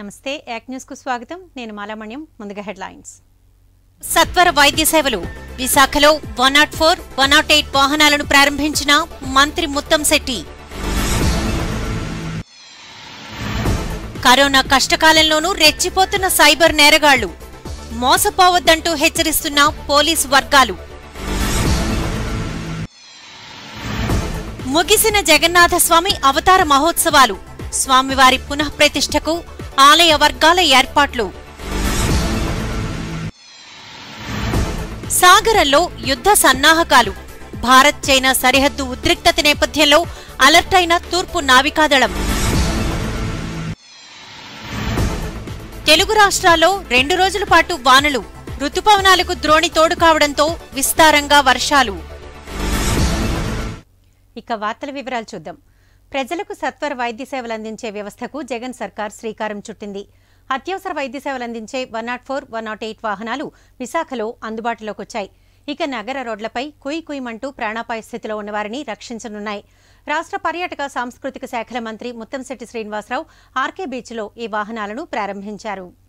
నమస్తే యాక్ న్యూస్కు స్వాగతం. నేను మాలామణ్యం ముందుగా హెడ్లైన్స్. సత్వర వైద్య సేవలు. విశాఖలో one nought four one nought eight వాహనాలను ప్రారంభించిన మంత్రి ముత్తంశెట్టి కరోనా కష్టకాలంలోనూ రెచ్చిపోతున్న సైబర్ నేరగాళ్ళు. మోసపోవద్దంటూ హెచ్చరిస్తున్న పోలీసు వర్గాలు. ముగిసిన జగన్నాథ స్వామి అవతార మహోత్సవాలు. స్వామివారి పునఃప్రతిష్ఠకు ఆలయ వర్గాల ఏర్పాట్లు. సాగరంలో యుద్ధ సన్నాహకాలు. భారత్ చైనా సరిహద్దు ఉద్రిక్తత నేపథ్యంలో అలర్ట్ అయిన తూర్పు నావికాదళం. తెలుగు రాష్ట్రాల్లో రెండు రోజుల పాటు వానలు. రుతుపవనాలకు ద్రోణి తోడు కావడంతో విస్తారంగా వర్షాలు. ఇక వార్తల వివరాలు చూద్దాం. ప్రజలకు సత్వర వైద్య సేవలు అందించే వ్యవస్థకు జగన్ సర్కార్ శ్రీకారం చుట్టింది. అత్యవసర వైద్య సేవలు అందించే one nought four one nought eight వాహనాలు విశాఖలో అందుబాటులోకి వచ్చాయి ఇక నగర రోడ్లపై కుయ్ కుయ్యమంటూ ప్రాణాపాయ స్థితిలో ఉన్నవారిని రక్షించనున్నాయి. రాష్ట్ర పర్యాటక సాంస్కృతిక శాఖల మంత్రి ముత్తంశెట్టి శ్రీనివాసరావు ఆర్కే బీచ్లో ఈ వాహనాలను ప్రారంభించారు.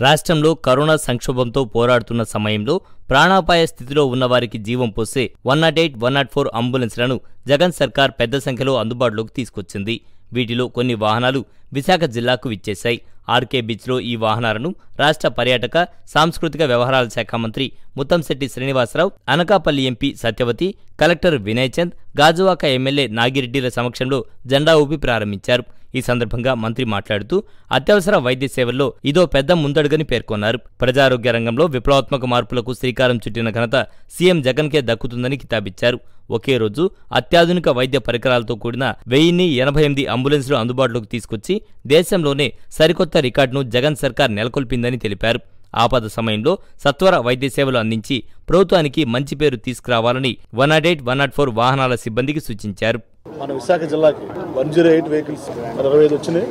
రాష్ట్రంలో కరోనా సంక్షోభంతో పోరాడుతున్న సమయంలో ప్రాణాపాయ స్థితిలో ఉన్నవారికి జీవం పోసే one nought eight one nought four అంబులెన్స్లను Jagan సర్కార్ పెద్ద సంఖ్యలో అందుబాటులోకి తీసుకొచ్చింది. వీటిలో కొన్ని వాహనాలు విశాఖ జిల్లాకు విచ్చేశాయి. ఆర్కే బీచ్లో ఈ వాహనాలను రాష్ట్ర పర్యాటక సాంస్కృతిక వ్యవహారాల శాఖ మంత్రి Muttamsetti Srinivasarao Anakapalli MP Satyavathi collector Vinay Chand Gajuwaka MLA నాగిరెడ్డిల సమక్షంలో జెండా ఊపి ప్రారంభించారు. ఈ సందర్భంగా మంత్రి మాట్లాడుతూ అత్యవసర వైద్య సేవల్లో ఇదో పెద్ద ముందడుగని పేర్కొన్నారు. ప్రజారోగ్య రంగంలో విప్లవాత్మక మార్పులకు శ్రీకారం చుట్టిన ఘనత సీఎం జగన్కే దక్కుతుందని కితాబిచ్చారు. ఒకే రోజు అత్యాధునిక వైద్య పరికరాలతో కూడిన వెయ్యిన్ని ఎనభై ఎనిమిది అంబులెన్స్లు అందుబాటులోకి తీసుకొచ్చి దేశంలోనే సరికొత్త రికార్డును జగన్ సర్కార్ నెలకొల్పిందని తెలిపారు. ఆపద సమయంలో సత్వర వైద్య సేవలు అందించి ప్రభుత్వానికి మంచి పేరు తీసుకురావాలని one nought eight one nought four వాహనాల సిబ్బందికి సూచించారు. మన విశాఖ జిల్లాకి వన్ జీరో ఎయిట్ వెహికల్స్ అరవై ఐదు వచ్చినాయి.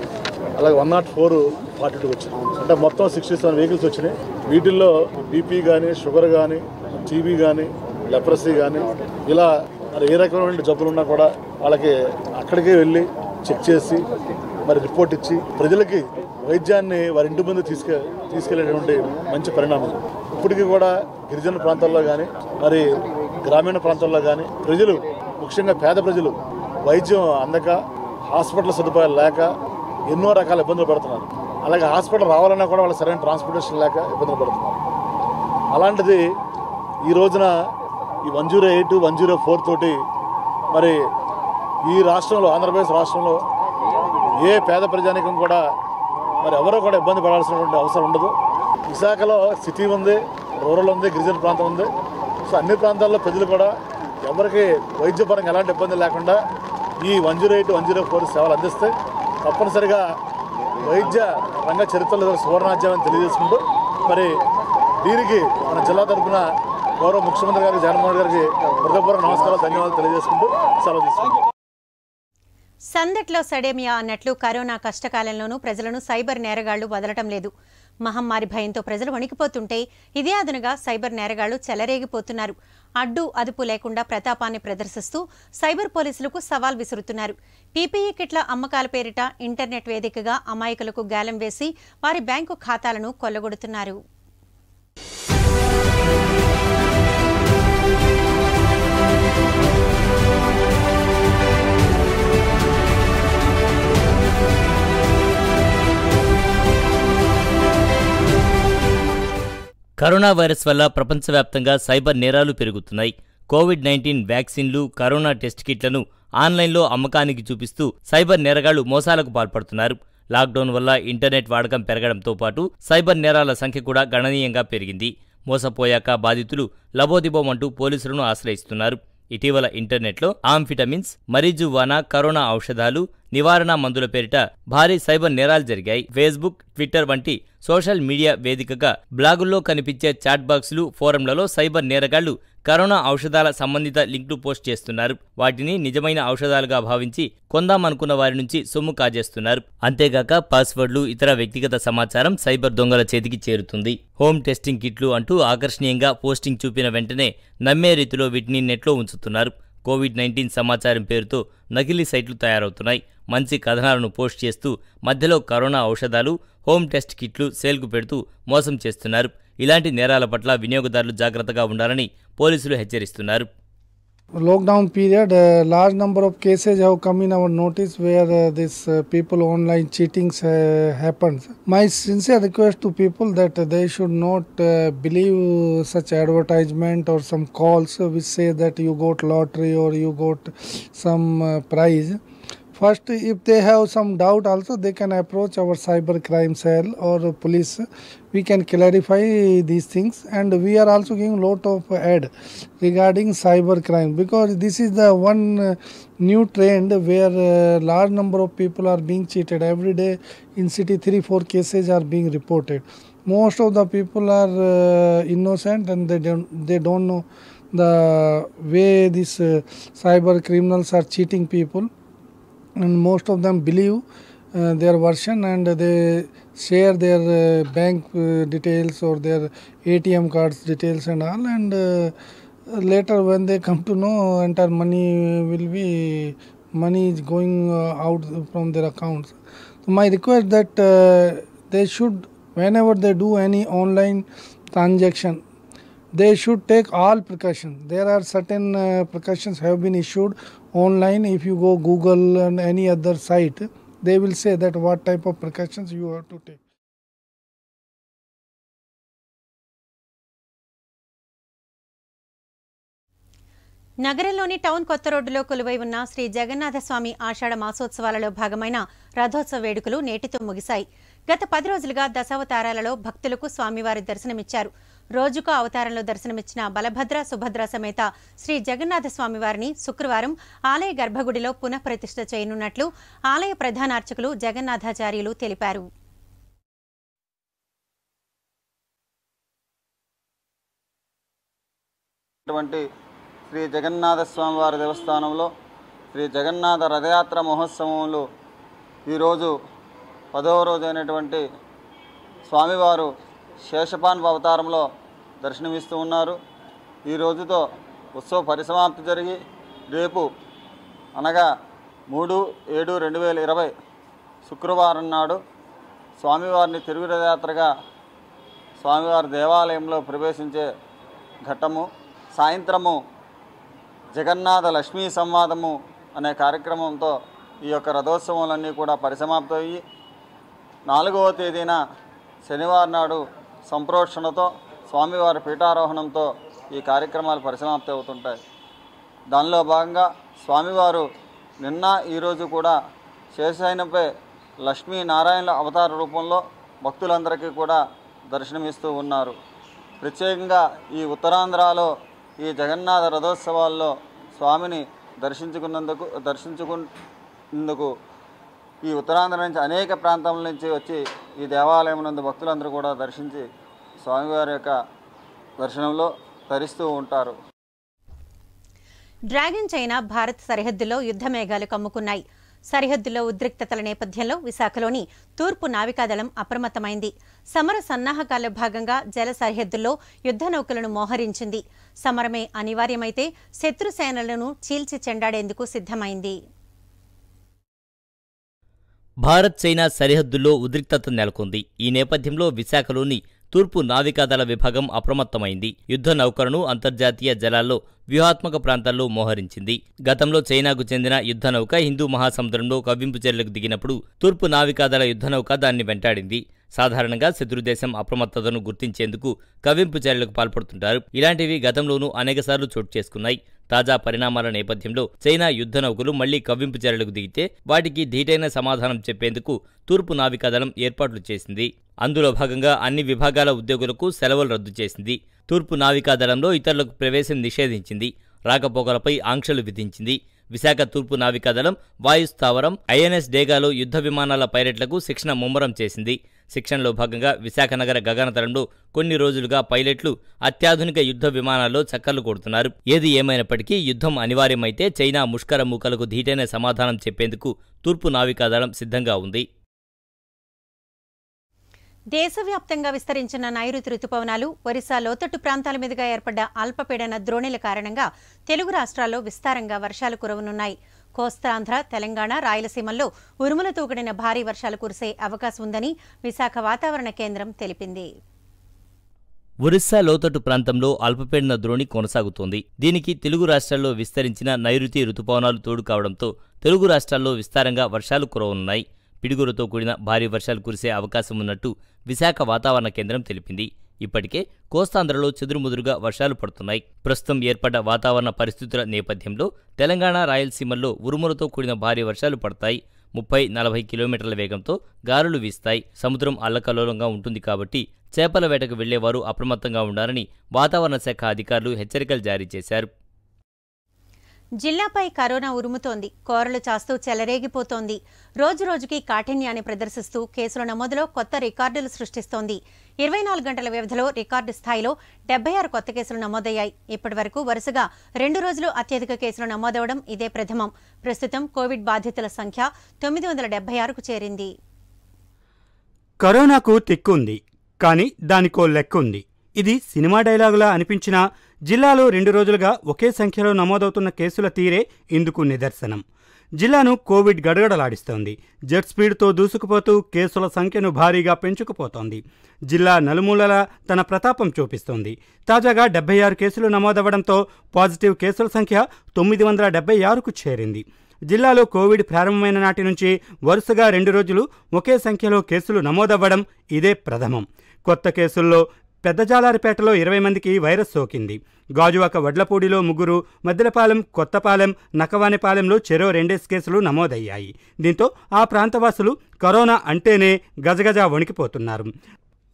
అలాగే one nought four forty two వచ్చినాయి. అంటే మొత్తం సిక్స్టీ సెవెన్ వెహికల్స్ వచ్చినాయి. వీటిల్లో బీపీ కానీ షుగర్ కానీ టీబీ కానీ లెప్రసీ కానీ ఇలా మరి ఏ రకమైన జబ్బులు ఉన్నా కూడా వాళ్ళకి అక్కడికే వెళ్ళి చెక్ చేసి మరి రిపోర్ట్ ఇచ్చి ప్రజలకి వైద్యాన్ని వారి ఇంటి ముందు తీసుకె తీసుకెళ్ళేటువంటి మంచి పరిణామం. ఇప్పటికీ కూడా గిరిజన ప్రాంతాల్లో కానీ మరి గ్రామీణ ప్రాంతాల్లో కానీ ప్రజలు ముఖ్యంగా పేద ప్రజలు వైద్యం అందక హాస్పిటల్ సదుపాయాలు లేక ఎన్నో రకాల ఇబ్బందులు పడుతున్నారు. అలాగే హాస్పిటల్ రావాలన్నా కూడా వాళ్ళు సరైన ట్రాన్స్పోర్టేషన్ లేక ఇబ్బందులు పడుతున్నారు. అలాంటిది ఈ రోజున ఈ one zero eight one zero four తోటి మరి ఈ రాష్ట్రంలో ఆంధ్రప్రదేశ్ రాష్ట్రంలో ఏ పేద ప్రజానికం కూడా మరి ఎవరో కూడా ఇబ్బంది పడాల్సినటువంటి అవసరం ఉండదు. విశాఖలో సిటీ ఉంది రూరల్ ఉంది గిరిజన ప్రాంతం ఉంది. సో అన్ని ప్రాంతాల్లో ప్రజలు కూడా ఎవరికి వైద్యపరంగా ఎలాంటి ఇబ్బంది లేకుండా ఈ one zero eight one zero four సేవలు అందిస్తే తప్పనిసరిగా వైద్య రంగ చరిత్రలో సువర్ణాధ్యాయం తెలియజేసుకుంటూ మరి దీనికి మన జిల్లా తరఫున గౌరవ ముఖ్యమంత్రి గారికి జగన్మోహన్ గారికి హృదయపూర్వక నమస్కారాలు ధన్యవాదాలు తెలియజేసుకుంటూ సెలవు తీసుకుంటాం సందట్లో సడేమియా అన్నట్లు కరోనా కష్టకాలంలోనూ ప్రజలను సైబర్ నేరగాళ్ళు వదలటం లేదు. మహమ్మారి భయంతో ప్రజలు వణికిపోతుంటే ఇదే అదనుగా సైబర్ నేరగాళ్ళు చెలరేగిపోతున్నారు. అడ్డు అదుపు లేకుండా ప్రతాపాన్ని ప్రదర్శిస్తూ సైబర్ పోలీసులకు సవాల్ విసురుతున్నారు. పీపీఈ కిట్ల అమ్మకాల పేరిట ఇంటర్నెట్ వేదికగా అమాయకులకు గాలం వేసి వారి బ్యాంకు ఖాతాలను కొల్లగొడుతున్నారు. కరోనా వైరస్ వల్ల ప్రపంచవ్యాప్తంగా సైబర్ నేరాలు పెరుగుతున్నాయి. కోవిడ్ నైన్టీన్ వ్యాక్సిన్లు కరోనా టెస్ట్ కిట్లను ఆన్లైన్లో అమ్మకానికి చూపిస్తూ సైబర్ నేరగాళ్ళు మోసాలకు పాల్పడుతున్నారు. లాక్డౌన్ వల్ల ఇంటర్నెట్ వాడకం పెరగడంతో పాటు సైబర్ నేరాల సంఖ్య కూడా గణనీయంగా పెరిగింది. మోసపోయాక బాధితులు లబోదిబోమంటూ పోలీసులను ఆశ్రయిస్తున్నారు. ఇటీవల ఇంటర్నెట్లో ఆంఫిటమిన్స్ మరిజువానా కరోనా ఔషధాలు నివారణ మందుల పేరిట భారీ సైబర్ నేరాలు జరిగాయి. ఫేస్బుక్ ట్విట్టర్ వంటి సోషల్ మీడియా వేదికగా బ్లాగుల్లో కనిపించే చాట్ బాక్సులు ఫోరంలలో సైబర్ నేరగాళ్ళు కరోనా ఔషధాల సంబంధిత లింక్లు పోస్ట్ చేస్తున్నారు. వాటిని నిజమైన ఔషధాలుగా భావించి కొందామనుకున్న వారి నుంచి సొమ్ము కాజేస్తున్నారు. అంతేగాక పాస్వర్డ్లు ఇతర వ్యక్తిగత సమాచారం సైబర్ దొంగల చేతికి చేరుతుంది. హోమ్ టెస్టింగ్ కిట్లు అంటూ ఆకర్షణీయంగా పోస్టింగ్ చూపిన వెంటనే నమ్మే రీతిలో వీటిని నెట్లో ఉంచుతున్నారు. కోవిడ్ నైన్టీన్ సమాచారం పేరుతో నకిలీ సైట్లు తయారవుతున్నాయి. మంచి కథనాలను పోస్ట్ చేస్తూ మధ్యలో కరోనా ఔషధాలు హోమ్ టెస్ట్ కిట్లు సేల్కు పెడుతూ మోసం చేస్తున్నారు. ఇలాంటి నేరాల పట్ల వినియోగదారులు జాగ్రత్తగా ఉండాలని పోలీసులు హెచ్చరిస్తున్నారు. Lockdown period large number of cases have come in our notice where this people online cheatings happens my sincere request to people that they should not believe such advertisement or some calls which say that you got lottery or you got some prize first if they have some doubt also they can approach our cyber crime cell or police. We can clarify these things. And we are also giving lot of ad regarding cyber crime because this is the one uh, new trend where uh, large number of people are being cheated every day. In city 3 4 cases are being reported. Most of the people are uh, innocent and they don't they don't know the way these cyber criminals are cheating people and most of them believe uh, their version and they share their uh, bank uh, details or their ATM cards details and all. And uh, later when they come to know entire money will be money is going uh, out from their accounts. So my request that uh, they should whenever they do any online transaction they should take all precautions. There are certain precautions have been issued online if you go google and any other site they will say that what type of precautions you have to take. నగరంలోని town కొత్త రోడ్డులో కొలువై ఉన్న శ్రీ జగన్నాథ స్వామి ఆషాఢ మాసోత్సవాలలో భాగమైన రథోత్సవ వేడుకలు నేటితో ముగిశాయి. గత పది రోజులుగా దశావతారాలలో భక్తులకు స్వామివారి దర్శనమిచ్చారు. రోజుకో అవతారంలో దర్శనమిచ్చిన బలభద్ర సుభద్ర సమేత శ్రీ జగన్నాథ స్వామివారిని శుక్రవారం ఆలయ గర్భగుడిలో పునఃప్రతిష్ఠ చేయనున్నట్లు ఆలయ ప్రధానార్చకులు జగన్నాథాచార్యులు తెలిపారు. అటువంటి శ్రీ జగన్నాథ స్వామివారి దేవస్థానంలో శ్రీ జగన్నాథ రథయాత్ర మహోత్సవంలో ఈరోజు పదవ రోజు అయినటువంటి స్వామివారు శేషపాన్ అవతారంలో దర్శనమిస్తూ ఉన్నారు. ఈ రోజుతో ఉత్సవ పరిసమాప్తి జరిగి రేపు అనగా మూడు ఏడు రెండు వేల ఇరవై శుక్రవారం నాడు స్వామివారిని తిరుగురథయాత్రగా స్వామివారి దేవాలయంలో ప్రవేశించే ఘట్టము సాయంత్రము జగన్నాథ లక్ష్మీ సంవాదము అనే కార్యక్రమంతో ఈ యొక్క రథోత్సవాలన్నీ కూడా పరిసమాప్తమయ్యి నాలుగవ తేదీన శనివారం నాడు సంప్రోక్షణతో స్వామివారి పీఠారోహణంతో ఈ కార్యక్రమాలు పరిసమాప్తి అవుతుంటాయి. దానిలో భాగంగా స్వామివారు నిన్న ఈరోజు కూడా శేషాయనపై లక్ష్మీ నారాయణ అవతార రూపంలో భక్తులందరికీ కూడా దర్శనమిస్తూ ఉన్నారు. ప్రత్యేకంగా ఈ ఉత్తరాంధ్రలో ఈ జగన్నాథ రథోత్సవాల్లో స్వామిని దర్శించుకున్నందుకు దర్శించుకున్నందుకు ఈ ఉత్తరాంధ్ర నుంచి అనేక ప్రాంతాల నుంచి వచ్చి ఈ దేవాలయం నందు భక్తులందరూ కూడా దర్శించి స్వామివారి యొక్క దర్శనంలో తరిస్తూ ఉంటారు. డ్రాగన్ చైనా భారత్ సరిహద్దులో యుద్ధ మేఘాలు కమ్ముకున్నాయి. సరిహద్దులో ఉద్రిక్తతల నేపథ్యంలో విశాఖలోని తూర్పు నావికాదళం అప్రమత్తమైంది. సమర సన్నాహకాల్లో భాగంగా జల సరిహద్దుల్లో యుద్ధ నౌకలను మోహరించింది. సమరమే అనివార్యమైతే శత్రు సేనలను చీల్చి చెండాడేందుకు సిద్ధమైంది. భారత్ చైనా సరిహద్దుల్లో ఉద్రిక్తత నెలకొంది. ఈ నేపథ్యంలో విశాఖలోని తూర్పు నావికాదళ విభాగం అప్రమత్తమైంది. యుద్ధ నౌకలను అంతర్జాతీయ జలాల్లో వ్యూహాత్మక ప్రాంతాల్లో మోహరించింది. గతంలో చైనాకు చెందిన యుద్ధనౌక హిందూ మహాసముద్రంలో కవ్వింపు చర్యలకు దిగినప్పుడు తూర్పు నావికాదళ యుద్ధనౌక దాన్ని వెంటాడింది. సాధారణంగా శత్రుదేశం అప్రమత్తతను గుర్తించేందుకు కవ్వింపు చర్యలకు పాల్పడుతుంటారు. ఇలాంటివి గతంలోనూ అనేకసార్లు చోటు చేసుకున్నాయి. తాజా పరిణామాల నేపథ్యంలో చైనా యుద్ధ నౌకలు మళ్ళీ కవ్వింపు చర్యలకు దిగితే వాటికి ధీటైన సమాధానం చెప్పేందుకు తూర్పు నావికాదళం ఏర్పాట్లు చేసింది. అందులో భాగంగా అన్ని విభాగాల ఉద్యోగులకు సెలవులు రద్దు చేసింది. తూర్పు నావికాదళంలో ఇతరులకు ప్రవేశం నిషేధించింది. రాకపోకలపై ఆంక్షలు విధించింది. విశాఖ తూర్పు నావికాదళం వాయు స్థావరం ఐఎన్ఎస్ డేగాలో యుద్ధ విమానాల పైలట్లకు శిక్షణ ముమ్మరం చేసింది. శిక్షణలో భాగంగా విశాఖ నగర గగనతలంలో కొన్ని రోజులుగా పైలట్లు అత్యాధునిక యుద్ధ విమానాల్లో చక్కర్లు కొడుతున్నారు. ఏది ఏమైనప్పటికీ యుద్ధం అనివార్యమైతే చైనా ముష్కర మూకలకు ధీటైన సమాధానం చెప్పేందుకు తూర్పు నావికాదళం సిద్ధంగా ఉంది. దేశవ్యాప్తంగా విస్తరించిన నైరుతి రుతుపవనాలు ఒరిస్సా లోతట్టు ప్రాంతాల మీదుగా ఏర్పడ్డ అల్పపీడన ద్రోణిల కారణంగా తెలుగు రాష్ట్రాల్లో విస్తారంగా వర్షాలు కురవనున్నాయి. కోస్తాంధ్ర తెలంగాణ రాయలసీమల్లో ఉరుములతో కూడిన భారీ వర్షాలు కురిసే అవకాశం ఉందని విశాఖ వాతావరణ కేంద్రం తెలిపింది. ఒరిస్సా లోతట్టు ప్రాంతంలో అల్పపీడన ద్రోణి కొనసాగుతోంది. దీనికి తెలుగు రాష్ట్రాల్లో విస్తరించిన నైరుతి రుతుపవనాలు తోడు కావడంతో తెలుగు రాష్ట్రాల్లో విస్తారంగా వర్షాలు కురవనున్నాయి. పిడుగులతో కూడిన భారీ వర్షాలు కురిసే అవకాశం ఉన్నట్టు విశాఖ వాతావరణ కేంద్రం తెలిపింది. ఇప్పటికే కోస్తాంధ్రలో చెదురుముదురుగా వర్షాలు పడుతున్నాయి. ప్రస్తుతం ఏర్పడ్డ వాతావరణ పరిస్థితుల నేపథ్యంలో తెలంగాణ రాయలసీమల్లో ఉరుములతో కూడిన భారీ వర్షాలు పడతాయి. ముప్పై నలభై కిలోమీటర్ల వేగంతో గాలులు వీస్తాయి. సముద్రం అల్లకల్లోలంగా ఉంటుంది కాబట్టి చేపల వేటకు వెళ్ళేవారు అప్రమత్తంగా ఉండాలని వాతావరణ శాఖ అధికారులు హెచ్చరికలు జారీ చేశారు. జిల్లాపై కరోనా ఉరుముతోంది. కోరలు చాస్తూ చెలరేగిపోతోంది. రోజురోజుకి కాఠిన్యాన్ని ప్రదర్శిస్తూ కేసుల నమోదులో కొత్త రికార్డులు సృష్టిస్తోంది. ఇరవై నాలుగు గంటల వ్యవధిలో రికార్డు స్థాయిలో డెబ్బై ఆరు కొత్త కేసులు నమోదయ్యాయి. ఇప్పటి వరకు వరుసగా రెండు రోజులు అత్యధిక కేసులు నమోదవడం ఇదే ప్రథమం. ప్రస్తుతం కోవిడ్ బాధితుల సంఖ్య తొమ్మిది వందల డెబ్బై ఆరుకు చేరింది. కరోనాకు తిక్కుంది. కానీ దానికో లెక్కుంది. ఇది సినిమా డైలాగులా అనిపించినా జిల్లాలో రెండు రోజులుగా ఒకే సంఖ్యలో నమోదవుతున్న కేసుల తీరే ఇందుకు నిదర్శనం. జిల్లాను కోవిడ్ గడగడలాడిస్తోంది. జెట్ స్పీడ్తో దూసుకుపోతూ కేసుల సంఖ్యను భారీగా పెంచుకుపోతోంది. జిల్లా నలుమూలలా తన ప్రతాపం చూపిస్తోంది. తాజాగా డెబ్బై ఆరు కేసులు నమోదవడంతో పాజిటివ్ కేసుల సంఖ్య తొమ్మిది వందల డెబ్బై ఆరుకు చేరింది. జిల్లాలో కోవిడ్ ప్రారంభమైన నాటి నుంచి వరుసగా రెండు రోజులు ఒకే సంఖ్యలో కేసులు నమోదవ్వడం ఇదే ప్రథమం. కొత్త కేసుల్లో పెద్దజాలారిపేటలో ఇరవై మందికి వైరస్ సోకింది. గాజువాక వడ్లపూడిలో ముగ్గురు మద్దెలపాలెం కొత్తపాలెం నకవానిపాలెంలో చెరో రెండేసి కేసులు నమోదయ్యాయి. దీంతో ఆ ప్రాంతవాసులు కరోనా అంటేనే గజగజ వణికిపోతున్నారు.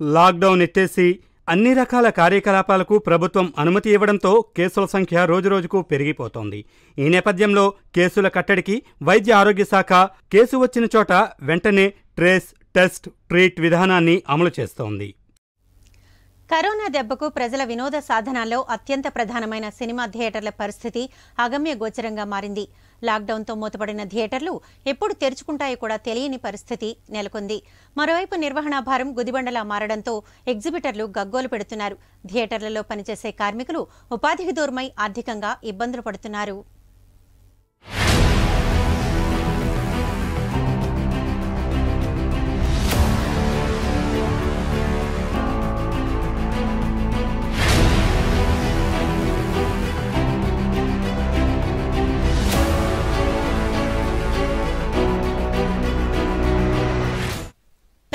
లాక్డౌన్ ఎత్తేసి అన్ని రకాల కార్యకలాపాలకు ప్రభుత్వం అనుమతి ఇవ్వడంతో కేసుల సంఖ్య రోజురోజుకు పెరిగిపోతోంది. ఈ నేపథ్యంలో కేసుల కట్టడికి వైద్య ఆరోగ్య శాఖ కేసు వచ్చిన చోట వెంటనే ట్రేస్ టెస్ట్ ట్రీట్ విధానాన్ని అమలు చేస్తోంది. కరోనా దెబ్బకు ప్రజల వినోద సాధనాల్లో అత్యంత ప్రధానమైన సినిమా థియేటర్ల పరిస్థితి అగమ్య గోచరంగా మారింది. లాక్డౌన్తో మూతపడిన థియేటర్లు ఎప్పుడు తెరుచుకుంటాయో కూడా తెలియని పరిస్థితి నెలకొంది. మరోవైపు నిర్వహణా భారం గుదిబండలా మారడంతో ఎగ్జిబిటర్లు గగ్గోలు పెడుతున్నారు. థియేటర్లలో పనిచేసే కార్మికులు ఉపాధికి దూరమై ఆర్థికంగా ఇబ్బందులు పడుతున్నారు.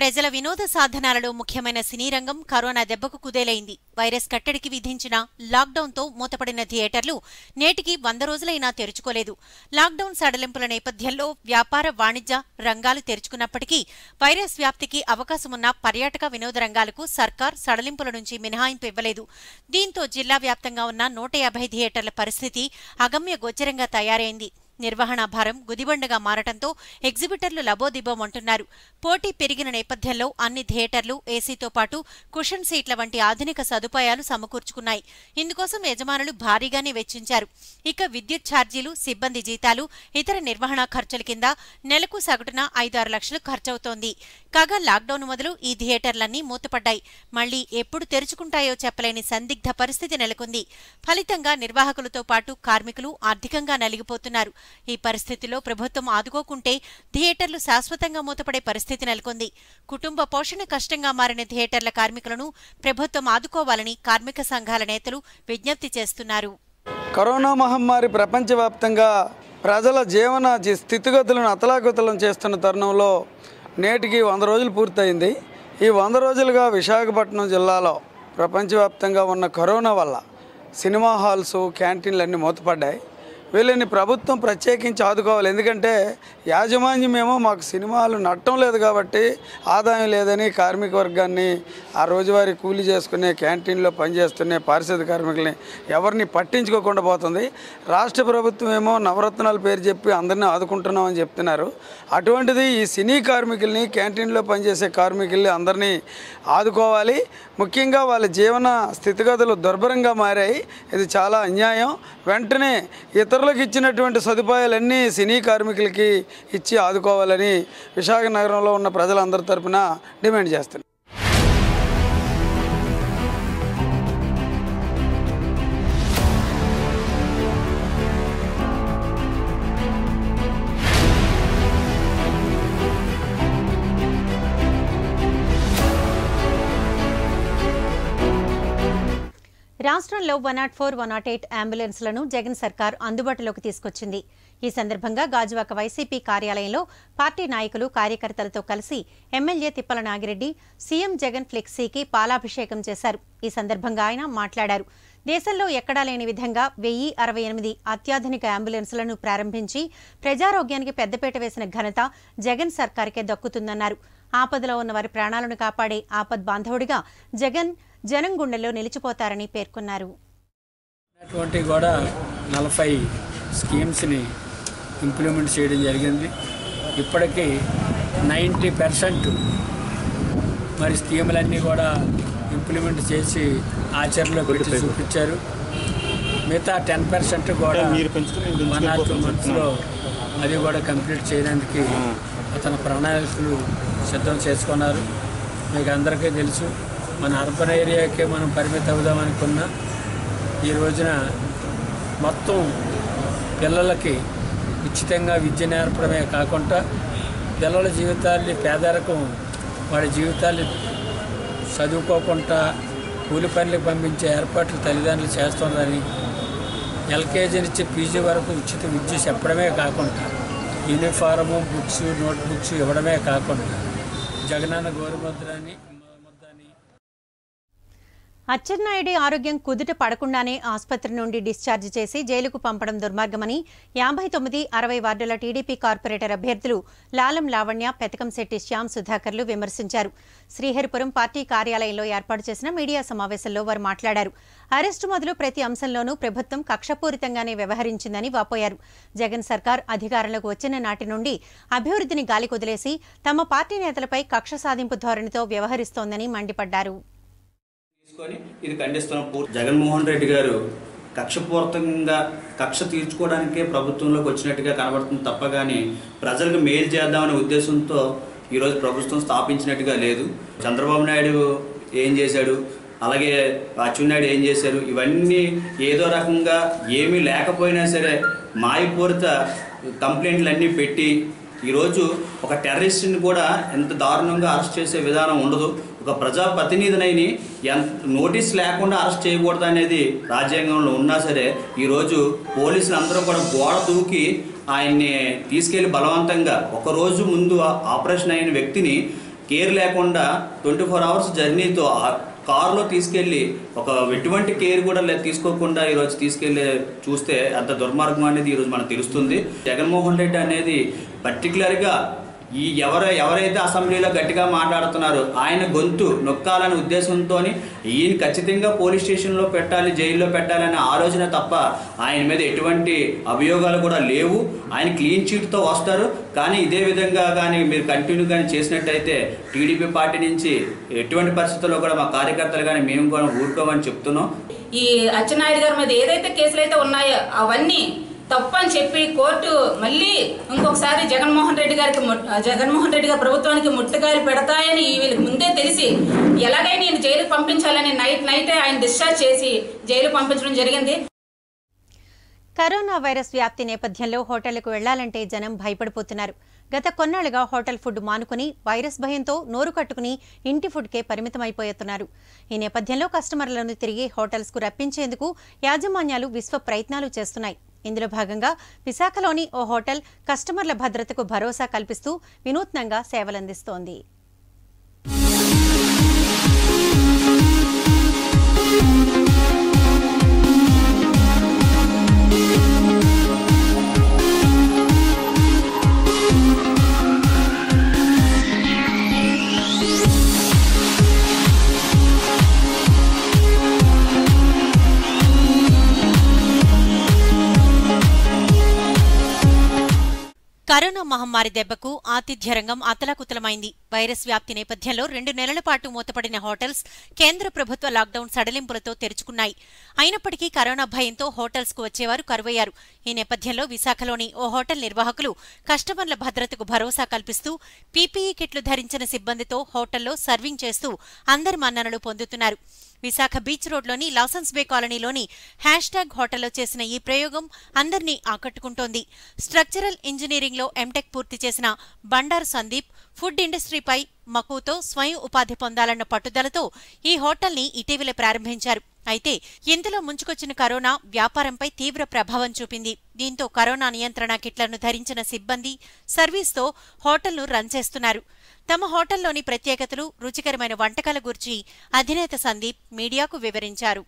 ప్రజల వినోద సాధనాలలో ముఖ్యమైన సినీ రంగం కరోనా దెబ్బకు కుదేలైంది. వైరస్ కట్టడికి విధించిన లాక్డౌన్తో మూతపడిన థియేటర్లు నేటికి వంద రోజులైనా తెరుచుకోలేదు. లాక్డౌన్ సడలింపుల నేపథ్యంలో వ్యాపార వాణిజ్య రంగాలు తెరుచుకున్నప్పటికీ వైరస్ వ్యాప్తికి అవకాశమున్న పర్యాటక వినోద రంగాలకు సర్కార్ సడలింపుల నుంచి మినహాయింపు ఇవ్వలేదు. దీంతో జిల్లా వ్యాప్తంగా ఉన్న నూట యాభై థియేటర్ల పరిస్థితి అగమ్య గోచరంగా తయారైంది. నిర్వహణ భారం గుదిబండగా మారటంతో ఎగ్జిబిటర్లు లబోదిబోమంటున్నారు పోటీ పెరిగిన నేపథ్యంలో అన్ని థియేటర్లు ఏసీతో పాటు కుషన్ సీట్ల వంటి ఆధునిక సదుపాయాలు సమకూర్చుకున్నాయి. ఇందుకోసం యజమానులు భారీగానే వెచ్చించారు. ఇక విద్యుత్ ఛార్జీలు సిబ్బంది జీతాలు ఇతర నిర్వహణ ఖర్చుల కింద నెలకు సగటున ఐదారు లక్షలు ఖర్చవుతోంది. కాగా లాక్డౌన్ మొదలు ఈ థియేటర్లన్నీ మూతపడ్డాయి. మళ్ళీ ఎప్పుడు తెరుచుకుంటాయో చెప్పలేని సందిగ్ధ పరిస్థితి నెలకొంది. ఫలితంగా నిర్వాహకులతో పాటు కార్మికులు ఆర్థికంగా నలిగిపోతున్నారు. ఈ పరిస్థితిలో ప్రభుత్వం ఆదుకోకుంటే థియేటర్లు శాశ్వతంగా మూతపడే పరిస్థితి నెలకొంది. కుటుంబ పోషణ కష్టంగా మారిన థియేటర్ల కార్మికులను ప్రభుత్వం ఆదుకోవాలని కార్మిక సంఘాల నేతలు విజ్ఞప్తి చేస్తున్నారు. కరోనా మహమ్మారి ప్రపంచవ్యాప్తంగా ప్రజల జీవన స్థితిగతులను అతలాకుతలం చేస్తున్న తరుణంలో నేటికి వంద రోజులు పూర్తయింది. ఈ వంద రోజులుగా విశాఖపట్నం జిల్లాలో ప్రపంచవ్యాప్తంగా ఉన్న కరోనా వల్ల సినిమా హాల్స్ క్యాంటీన్లు అన్నీ మూతపడ్డాయి. వీళ్ళని ప్రభుత్వం ప్రత్యేకించి ఆదుకోవాలి. ఎందుకంటే యాజమాన్యమేమో మాకు సినిమాలు నట్టం లేదు కాబట్టి ఆదాయం లేదని కార్మిక వర్గాన్ని ఆ రోజువారీ కూలీ చేసుకునే క్యాంటీన్లో పనిచేస్తున్న పారిశుద్ధ కార్మికుల్ని ఎవరిని పట్టించుకోకుండా పోతుంది. రాష్ట్ర ప్రభుత్వం ఏమో నవరత్నాల పేరు చెప్పి అందరినీ ఆదుకుంటున్నామని చెప్తున్నారు. అటువంటిది ఈ సినీ కార్మికుల్ని క్యాంటీన్లో పనిచేసే కార్మికుల్ని అందరినీ ఆదుకోవాలి. ముఖ్యంగా వాళ్ళ జీవన స్థితిగతులు దుర్భరంగా మారాయి. ఇది చాలా అన్యాయం. వెంటనే ఇతర ఇతరులకు ఇచ్చినటువంటి సదుపాయాలన్నీ సినీ కార్మికులకి ఇచ్చి ఆదుకోవాలని విశాఖ నగరంలో ఉన్న ప్రజలందరి తరపున డిమాండ్ చేస్తున్నారు రాష్ట్రంలో one nought four one nought eight అంబులెన్స్లను Jagan సర్కార్ అందుబాటులోకి తీసుకొచ్చింది. ఈ సందర్భంగా గాజువాక వైసీపీ కార్యాలయంలో పార్టీ నాయకులు కార్యకర్తలతో కలిసి ఎమ్మెల్యే తిప్పల నాగిరెడ్డి సీఎం జగన్ ఫ్లెక్సీకి పాలాభిషేకం చేశారు. ఈ సందర్భంగా ఆయన మాట్లాడారు. దేశంలో ఎక్కడా లేని విధంగా వెయ్యి అరవై ఎనిమిది అత్యాధునిక అంబులెన్సులను ప్రారంభించి ప్రజారోగ్యానికి పెద్దపీట వేసిన ఘనత జగన్ సర్కార్కే దక్కుతుందన్నారు. ఆపదలో ఉన్న వారి ప్రాణాలను కాపాడే ఆపద్ బాంధవుడిగా జగన్ జనం గుండెల్లో నిలిచిపోతారని పేర్కొన్నారు. అటువంటి కూడా నలభై స్కీమ్స్ని ఇంప్లిమెంట్ చేయడం జరిగింది. ఇప్పటికీ నైంటీ పర్సెంట్ మరి స్కీములన్నీ కూడా ఇంప్లిమెంట్ చేసి ఆచరణలో పెట్టి చూపించారు. మిగతా టెన్ పర్సెంట్ కూడా వన్ ఆర్ టూ మంత్స్లో అది కూడా కంప్లీట్ చేయడానికి అతని ప్రణాళికలు సిద్ధం చేసుకున్నారు. మీకు అందరికీ తెలుసు. మన అర్బన్ ఏరియాకే మనం పరిమితం అవుదామనుకున్నా ఈ రోజున మొత్తం పిల్లలకి ఉచితంగా విద్య నేర్పడమే కాకుండా పిల్లల జీవితాల్ని పేదరికం వాడి జీవితాల్ని చదువుకోకుండా కూలి పనులకు పంపించే ఏర్పాట్లు తల్లిదండ్రులు చేస్తుందని ఎల్కేజీ నుంచి పీజీ వరకు ఉచిత విద్య చెప్పడమే కాకుండా యూనిఫారము బుక్స్ నోట్ బుక్స్ ఇవ్వడమే కాకుండా జగనన్న గౌరవద్రాన్ని అచ్చెన్నాయుడి ఆరోగ్యం కుదుట పడకుండానే ఆసుపత్రి నుండి డిశ్చార్జ్ చేసి జైలుకు పంపడం దుర్మార్గమని యాభై తొమ్మిది అరవై వార్డుల టీడీపీ కార్పొరేటర్ అభ్యర్థులు లాలం లావణ్య పెతకంశెట్టి శ్యామ్ సుధాకర్లు విమర్శించారు. శ్రీహరిపురం పార్టీ కార్యాలయంలో ఏర్పాటు చేసిన మీడియా సమావేశంలో వారు మాట్లాడారు. అరెస్టు మొదలు ప్రతి అంశంలోనూ ప్రభుత్వం కక్షపూరితంగానే వ్యవహరించిందని వాపోయారు. జగన్ సర్కార్ అధికారంలోకి వచ్చిన నాటి నుండి అభివృద్ధిని గాలికొదిలేసి తమ పార్టీ నేతలపై కక్ష సాధింపు ధోరణితో వ్యవహరిస్తోందని మండిపడ్డారు. తీసుకొని ఇది ఖండిస్తున్నాం పూర్తి. జగన్మోహన్ రెడ్డి గారు కక్షపూర్వకంగా కక్ష తీర్చుకోవడానికే ప్రభుత్వంలోకి వచ్చినట్టుగా కనబడుతుంది తప్ప కానీ ప్రజలకు మేలు చేద్దామనే ఉద్దేశంతో ఈరోజు ప్రభుత్వం స్థాపించినట్టుగా లేదు. చంద్రబాబు నాయుడు ఏం చేశాడు? అలాగే అచ్చెన్నాయుడు ఏం చేశారు? ఇవన్నీ ఏదో రకంగా ఏమీ లేకపోయినా సరే మాయపూరిత కంప్లైంట్లు అన్నీ పెట్టి ఈరోజు ఒక టెర్రరిస్ట్ని కూడా ఎంత దారుణంగా అరెస్ట్ చేసే విధానం ఉండదు. ఒక ప్రజాప్రతినిధినైని ఎంత నోటీస్ లేకుండా అరెస్ట్ చేయకూడదు అనేది రాజ్యాంగంలో ఉన్నా సరే ఈరోజు పోలీసులు అందరూ కూడా గోడ దూకి ఆయన్ని తీసుకెళ్ళి బలవంతంగా ఒక రోజు ముందు ఆపరేషన్ అయిన వ్యక్తిని కేర్ లేకుండా ట్వంటీ ఫోర్ అవర్స్ జర్నీతో ఆ కారులో తీసుకెళ్ళి ఒక ఎటువంటి కేర్ కూడా లే తీసుకోకుండా ఈరోజు తీసుకెళ్ళి చూస్తే అంత దుర్మార్గం అనేది ఈరోజు మనకు తెలుస్తుంది. జగన్మోహన్ రెడ్డి అనేది పర్టికులర్గా ఈ ఎవరు ఎవరైతే అసెంబ్లీలో గట్టిగా మాట్లాడుతున్నారో ఆయన గొంతు నొక్కాలనే ఉద్దేశంతో ఈయన ఖచ్చితంగా పోలీస్ స్టేషన్లో పెట్టాలి జైల్లో పెట్టాలనే ఆలోచన తప్ప ఆయన మీద ఎటువంటి అభియోగాలు కూడా లేవు. ఆయన క్లీన్ చీట్తో వస్తారు. కానీ ఇదే విధంగా కానీ మీరు కంటిన్యూ కానీ చేసినట్టయితే టీడీపీ పార్టీ నుంచి ఎటువంటి పరిస్థితుల్లో కూడా మా కార్యకర్తలు కానీ మేము కూడా ఊరుకోమని చెప్తున్నాం. ఈ అచ్చెన్నాయుడు గారి మీద ఏదైతే కేసులు అయితే ఉన్నాయో అవన్నీ తప్పని చెప్పి కోర్టు మళ్ళీ ఇంకొకసారి జగన్మోహన్ రెడ్డి గారికి జగన్మోహన్ రెడ్డి గారి ప్రభుత్వానికి ముట్టుకాయలు పెడతాయని వీళ్ళకి ముందే తెలిసి ఎలాగైనా నేను జైలుకు పంపించాలని నైట్ నైటే ఆయన డిశ్చార్జ్ చేసి జైలు పంపించడం జరిగింది. కరోనా వైరస్ వ్యాప్తి నేపథ్యంలో హోటళ్ళకు వెళ్ళాలంటే జనం భయపడిపోతున్నారు. గత కొన్నాళ్ళుగా హోటల్ ఫుడ్ మానుకుని వైరస్ భయంతో నోరు కట్టుకుని ఇంటి ఫుడ్కే పరిమితమైపోతున్నారు. ఈ నేపథ్యంలో కస్టమర్లను తిరిగి హోటల్స్కు రప్పించేందుకు యాజమాన్యాలు విశ్వ ప్రయత్నాలు చేస్తున్నాయి. ఇందులో భాగంగా విశాఖలోని ఓ హోటల్ కస్టమర్ల భద్రతకు భరోసా కల్పిస్తూ వినూత్నంగా సేవలందిస్తోంది. కరోనా మహమ్మారి దెబ్బకు ఆతిథ్య రంగం అతలాకుతలమైంది. వైరస్ వ్యాప్తి నేపథ్యంలో రెండు నెలల పాటు మూతపడిన హోటల్స్ కేంద్ర ప్రభుత్వ లాక్డౌన్ సడలింపులతో తెరుచుకున్నాయి. అయినప్పటికీ కరోనా భయంతో హోటల్స్కు వచ్చేవారు కరువయ్యారు. ఈ నేపథ్యంలో విశాఖలోని ఓ హోటల్ నిర్వాహకులు కస్టమర్ల భద్రతకు భరోసా కల్పిస్తూ పీపీఈ కిట్లు ధరించిన సిబ్బందితో హోటల్లో సర్వింగ్ చేస్తూ అందరి మన్ననలు పొందుతున్నారు. విశాఖ బీచ్ రోడ్లోని లాసన్స్ బే కాలనీలోని హ్యాష్ ట్యాగ్ హోటల్లో చేసిన ఈ ప్రయోగం అందరినీ ఆకట్టుకుంటోంది. స్ట్రక్చరల్ ఇంజనీరింగ్లో ఎంటెక్ పూర్తి చేసిన బండారు సందీప్ ఫుడ్ ఇండస్ట్రీపై మక్కువతో స్వయం ఉపాధి పొందాలన్న పట్టుదలతో ఈ హోటల్ని ఇటీవలే ప్రారంభించారు. అయితే ఇంతలో ముంచుకొచ్చిన కరోనా వ్యాపారంపై తీవ్ర ప్రభావం చూపింది. దీంతో కరోనా నియంత్రణ కిట్లను ధరించిన సిబ్బంది సర్వీస్తో హోటల్ను రన్ చేస్తున్నారు. తమ హోటల్లోని ప్రత్యేకతలు రుచికరమైన వంటకాల గురించి అధినేత సందీప్ మీడియాకు వివరించారు.